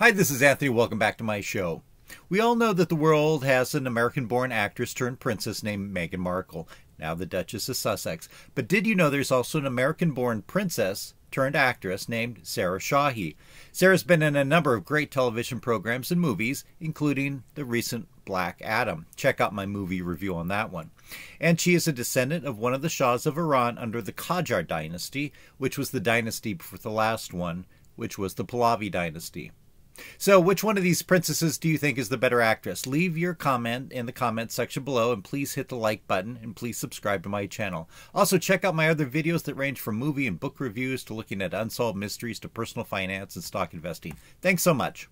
Hi, this is Anthony. Welcome back to my show. We all know that the world has an American born actress turned princess named Meghan Markle, now the Duchess of Sussex. But did you know there's also an American born princess turned actress named Sarah Shahi? Sarah's been in a number of great television programs and movies, including the recent Black Adam. Check out my movie review on that one. And she is a descendant of one of the Shahs of Iran under the Qajar dynasty, which was the dynasty before the last one, which was the Pahlavi dynasty. So, which one of these princesses do you think is the better actress? Leave your comment in the comment section below and please hit the like button and please subscribe to my channel. Also, check out my other videos that range from movie and book reviews to looking at unsolved mysteries to personal finance and stock investing. Thanks so much.